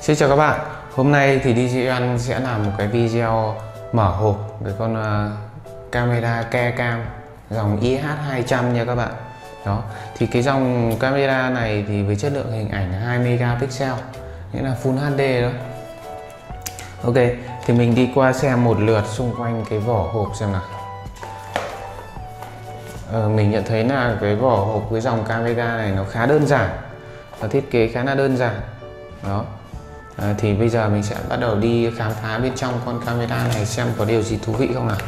Xin chào các bạn. Hôm nay thì DJN sẽ làm một cái video mở hộp với con uh, camera ke cam dòng IH200 nha các bạn. Đó thì cái dòng camera này thì với chất lượng hình ảnh 2 megapixel nghĩa là Full HD đó. Ok thì mình đi qua xem một lượt xung quanh cái vỏ hộp xem nào. Ờ, mình nhận thấy là cái vỏ hộp với dòng camera này nó khá đơn giản và thiết kế khá là đơn giản. Đó à, thì bây giờ mình sẽ bắt đầu đi khám phá bên trong con camera này xem có điều gì thú vị không nào.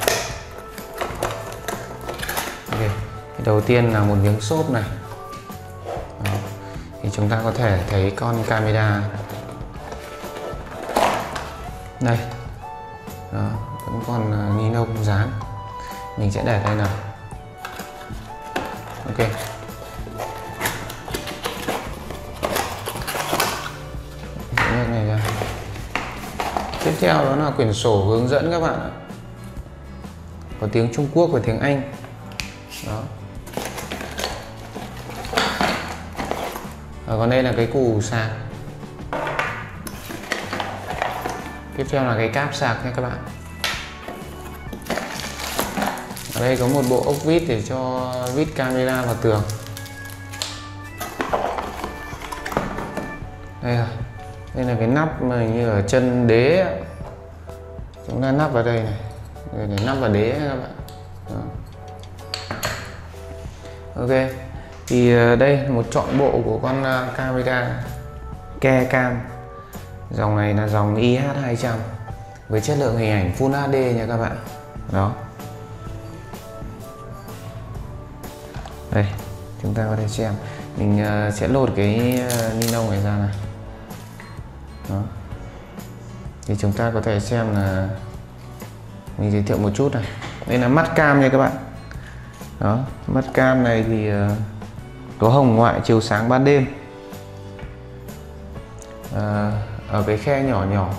Ok đầu tiên là một miếng xốp này. Đó. thì chúng ta có thể thấy con camera. Đây. Đó vẫn còn à, ni lông dán mình sẽ để đây nào. Ok. Theo đó là quyển sổ hướng dẫn các bạn ạ. Có tiếng Trung Quốc và tiếng Anh. Đó. Và còn đây là cái củ sạc. Tiếp theo là cái cáp sạc nha các bạn. Ở đây có một bộ ốc vít để cho vít camera vào tường. Đây rồi đây là cái nắp mà như ở chân đế chúng ta nắp vào đây này. Để, để nắp vào đế các bạn. Đó. ok. Thì ờ, đây là một trọn bộ của con ờ, camera ke cam. Dòng này là dòng IH200 với chất lượng hình ảnh Full HD nha các bạn. Đó. Đây chúng ta có thể xem. Mình ờ, sẽ lột cái ni lông này ra này đó. Thì chúng ta có thể xem là mình giới thiệu một chút này. Đây là mắt cam nha các bạn. Đó mắt cam này thì ờ, có hồng ngoại chiếu sáng ban đêm. À, ở cái khe nhỏ nhỏ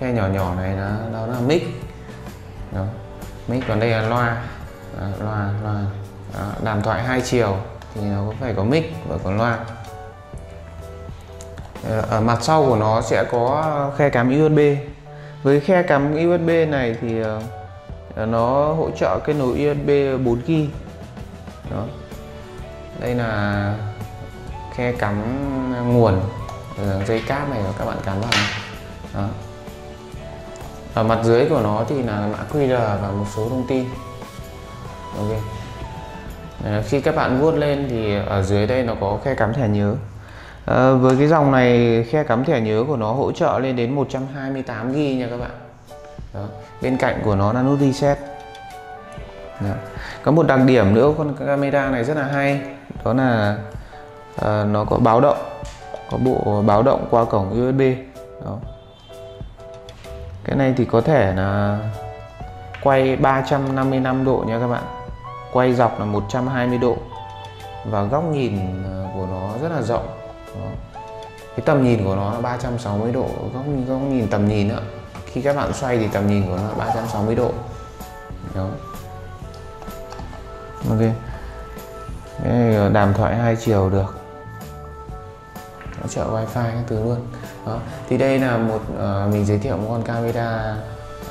khe nhỏ nhỏ này nó đó là mic. Đó mic còn đây là loa. Đó, loa loa. Đó, đàm thoại hai chiều thì nó có phải có mic và có loa. Ờ, ở mặt sau của nó sẽ có khe cắm USB với khe cắm USB này thì ờ, nó hỗ trợ kết nối USB 4G đó. Đây là khe cắm nguồn ờ, dây cáp này các bạn cắm vào đó. ở mặt dưới của nó thì là mã QR và một số thông tin. Ok. Khi các bạn vuốt lên thì ở dưới đây nó có khe cắm thẻ nhớ. À, với cái dòng này khe cắm thẻ nhớ của nó hỗ trợ lên đến 128 GB nha các bạn Đó. bên cạnh của nó là nút reset Đó. có một đặc điểm nữa con camera này rất là hay đó là à, nó có báo động có bộ báo động qua cổng USB Đó. cái này thì có thể là quay 355 độ nha các bạn quay dọc là 120 độ và góc nhìn ờ, của nó rất là rộng đó. cái tầm nhìn của nó là 360 độ góc, góc nhìn tầm nhìn nữa khi các bạn xoay thì tầm nhìn của nó là 360 độ. Đó. Ok. Cái đàm thoại hai chiều được. Hỗ trợ wifi các thứ luôn. Đó. Thì đây là một uh, mình giới thiệu một con camera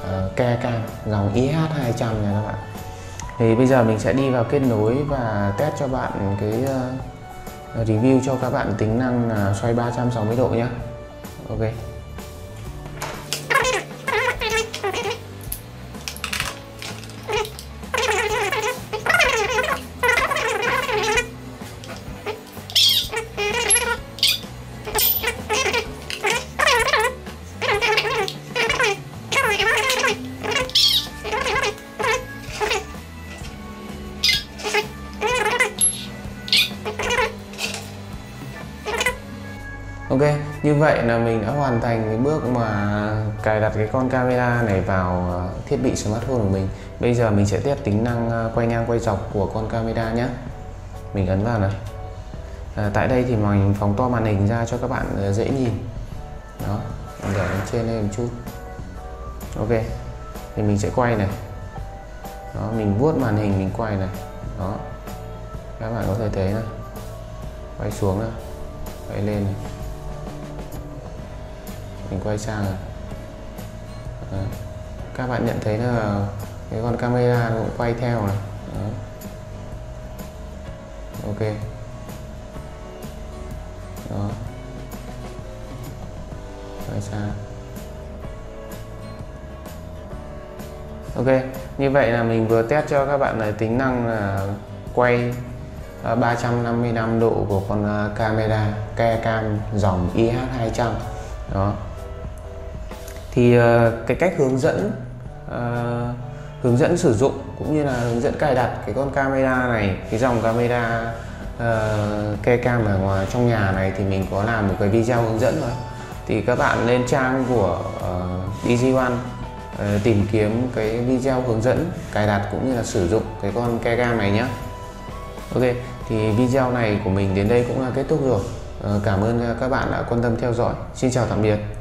uh, ke cam dòng IH 200 nha các bạn. Thì bây giờ mình sẽ đi vào kết nối và test cho bạn cái uh, review cho các bạn tính năng uh, xoay 360 độ nhé ok Thank you. Ok, như vậy là mình đã hoàn thành cái bước mà cài đặt cái con camera này vào ờ, thiết bị smartphone của mình. Bây giờ mình sẽ test tính năng ờ, quay ngang quay dọc của con camera nhé Mình ấn vào này. À, Tại đây thì mình phóng to màn hình ra cho các bạn dễ nhìn. Đó, mình để lên trên lên một chút. Ok, thì mình sẽ quay này. Đó, mình vuốt màn hình mình quay này. Đó, các bạn có thể thấy này. Quay xuống này. Quay lên này mình quay sang rồi Đó. các bạn nhận thấy là cái con camera nó cũng quay theo này. Đó. ok. Đó. Quay sang. Ok, như vậy là mình vừa test cho các bạn là tính năng là quay à, 355 độ của con à, camera kecam dòng IH200 đó thì ờ, cái cách hướng dẫn uh, hướng dẫn sử dụng cũng như là hướng dẫn cài đặt cái con camera này cái dòng camera uh, cam ở ngoài trong nhà này thì mình có làm một cái video hướng dẫn rồi thì các bạn lên trang của uh, One uh, tìm kiếm cái video hướng dẫn cài đặt cũng như là sử dụng cái con cam này nhé Ok thì video này của mình đến đây cũng là kết thúc rồi. Uh, cảm ơn các bạn đã quan tâm theo dõi. Xin chào tạm biệt.